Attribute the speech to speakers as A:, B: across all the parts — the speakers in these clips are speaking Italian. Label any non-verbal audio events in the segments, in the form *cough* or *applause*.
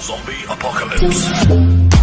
A: Zombie Apocalypse.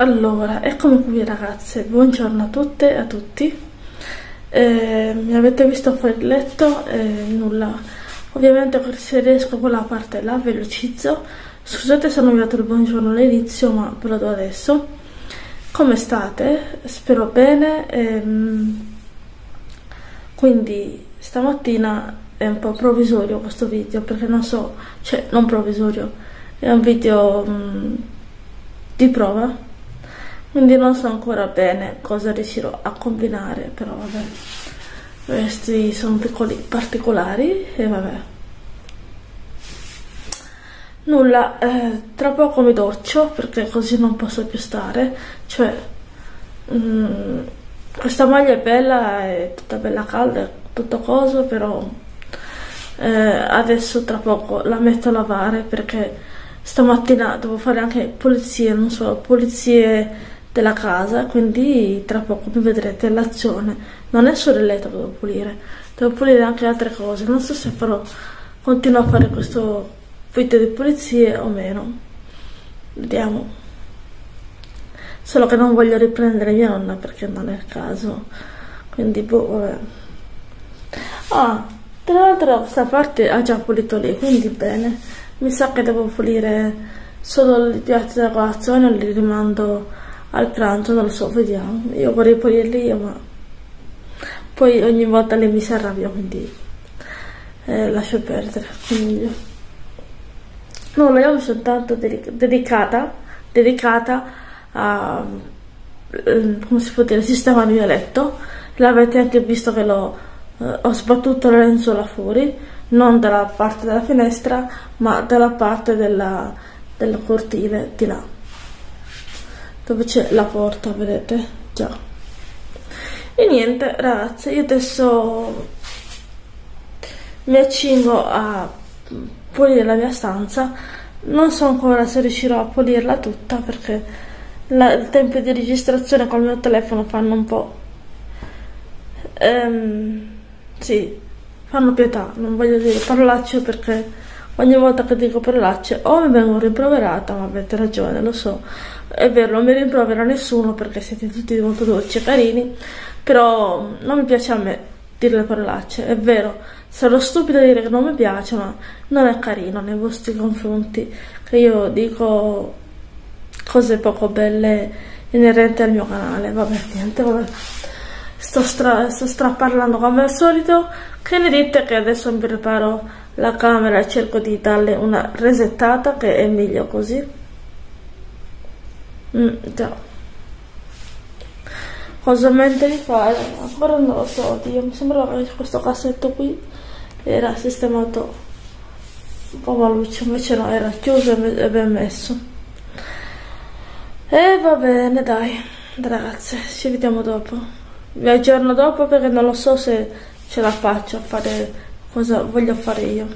B: Allora, eccomi qui ragazze, buongiorno a tutte e a tutti. Eh, mi avete visto fuori il letto, eh, nulla. Ovviamente se riesco quella parte la velocizzo. Scusate se non vi ho dato il buongiorno all'inizio, ma ve lo do adesso. Come state? Spero bene. Ehm, quindi stamattina è un po' provvisorio questo video perché non so, cioè non provvisorio, è un video mh, mm, di prova quindi non so ancora bene cosa riuscirò a combinare però vabbè. Questi sono piccoli particolari e vabbè. Nulla eh, tra poco mi doccio perché così non posso più stare. Cioè mm, questa maglia è bella è tutta bella calda tutto coso però eh, adesso tra poco la metto a lavare perché stamattina devo fare anche pulizie non solo pulizie della casa, quindi tra poco mi vedrete l'azione. Non è solo il letto che devo pulire, devo pulire anche altre cose. Non so se farò, continuo a fare questo video di pulizie o meno. Vediamo. Solo che non voglio riprendere mia nonna perché non è il caso. Quindi, boh, vabbè. Ah, tra l'altro questa parte ha già pulito lì, quindi bene. mi sa che devo pulire solo i piatti da colazione li rimando al pranzo, non lo so, vediamo. Io vorrei pulirli io, ma poi ogni volta le mi si arrabbia, quindi eh, lascio perdere. Quindi No, io mi sono tanto dedicata, dedicata a, eh, come si può dire, sistemare il mio letto. L'avete anche visto che l'ho, eh, ho sbattuto la lenzuola fuori, non dalla parte della finestra, ma dalla parte della, del cortile di là, dove c'è la porta, vedete? Già. E niente, ragazzi, io adesso mi accingo a pulire la mia stanza non so ancora se riuscirò a pulirla tutta perché la, il tempo di registrazione col mio telefono fanno un po' ehm, sì fanno pietà non voglio dire parolacce perché ogni volta che dico parolacce o mi vengo rimproverata ma avete ragione lo so è vero non mi rimprovera nessuno perché siete tutti molto dolci e carini però non mi piace a me dire le parolacce è vero Sarò stupido a dire che non mi piace, ma non è carino nei vostri confronti che io dico cose poco belle inerenti al mio canale. Vabbè, niente, vabbè. Sto, stra, sto straparlando come al solito. Che ne dite che adesso mi preparo la camera e cerco di darle una resettata che è meglio così? Mm, già. Cosa mente di fare? Ancora non lo so Dio mi sembrava che questo cassetto qui era sistemato un po' maluccio invece no era chiuso e ben messo. E va bene dai ragazze ci vediamo dopo. Vi aggiorno dopo perché non lo so se ce la faccio a fare cosa voglio fare io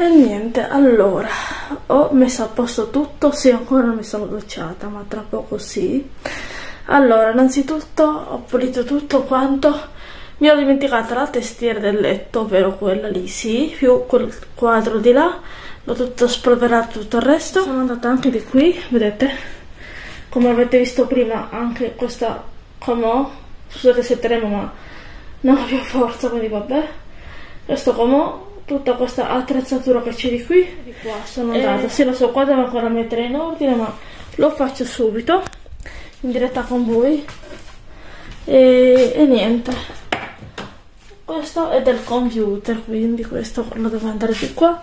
B: E niente, allora, ho messo a posto tutto, sì, ancora non mi sono docciata, ma tra poco sì. Allora, innanzitutto ho pulito tutto quanto, mi ho dimenticata la testiera del letto, ovvero quella lì, sì, più quel quadro di là, l'ho tutto spolverato tutto il resto. Sono andata anche di qui, vedete? Come avete visto prima, anche questa comò scusate se tremo ma non ho più forza quindi vabbè questo come tutta questa attrezzatura che c'è di qui di qua sono andata. Sì lo so qua devo ancora mettere in ordine ma lo faccio subito in diretta con voi. E, e niente. Questo è del computer quindi questo lo devo andare di qua.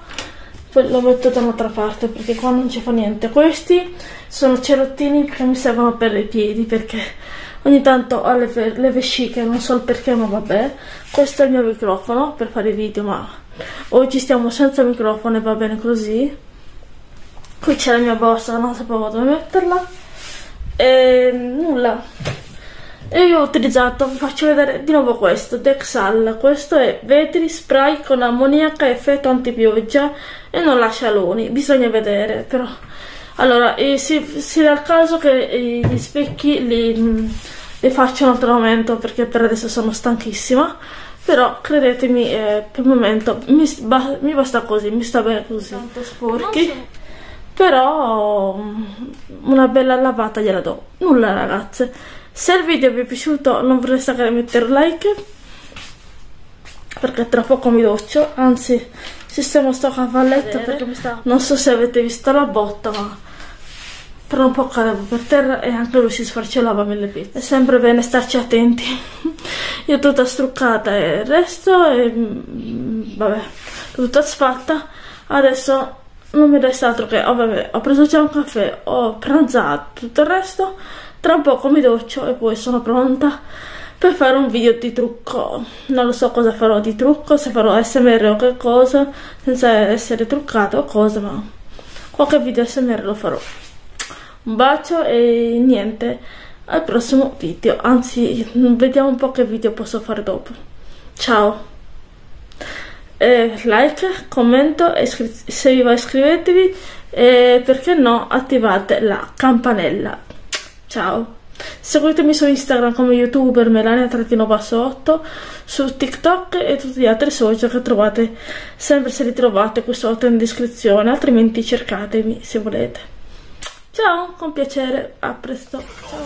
B: Poi lo metto da un'altra parte perché qua non ci fa niente. Questi sono cerottini che mi servono per i piedi perché ogni tanto ho le, le vesciche non so il perché ma vabbè. Questo è il mio microfono per fare i video ma oggi stiamo senza microfono e va bene così. Qui c'è la mia borsa non sapevo dove metterla. E nulla. E io ho utilizzato, vi faccio vedere di nuovo questo, Dexal, questo è vetri spray con ammoniaca effetto antipioggia e non lascia aloni, bisogna vedere però. Allora, eh, si dà il caso che eh, gli specchi li, li faccio un altro momento perché per adesso sono stanchissima, però credetemi, eh, per il momento mi, mi, basta così, mi sta bene così. Tanto sporchi. Però mm, una bella lavata gliela do. Nulla ragazze. Se il video vi è piaciuto non vorreste che mettere like perché tra poco mi doccio, anzi sistemo sto cavalletto perché mi sta... non so se avete visto la botta ma tra un po' cadevo per terra e anche lui si sfarcellava mille pizze. È sempre bene starci attenti. *laughs* Io tutta struccata e il resto e mm, vabbè, tutta sfatta. Adesso non mi resta altro che, oh, vabbè, ho preso già un caffè, ho pranzato, tutto il resto tra un po' mi doccio e poi sono pronta per fare un video di trucco. Non lo so cosa farò di trucco, se farò SMR o che cosa, senza essere truccata o cosa, ma qualche video SMR lo farò. Un bacio e niente, al prossimo video. Anzi, vediamo un po' che video posso fare dopo. Ciao! Eh, like, commento, se vi va iscrivetevi e perché no attivate la campanella Ciao. Seguitemi su Instagram come youtuber melania-8 su TikTok e tutti gli altri social che trovate sempre se li trovate qui sotto in descrizione, altrimenti cercatemi se volete. Ciao, con piacere, a presto. Ciao.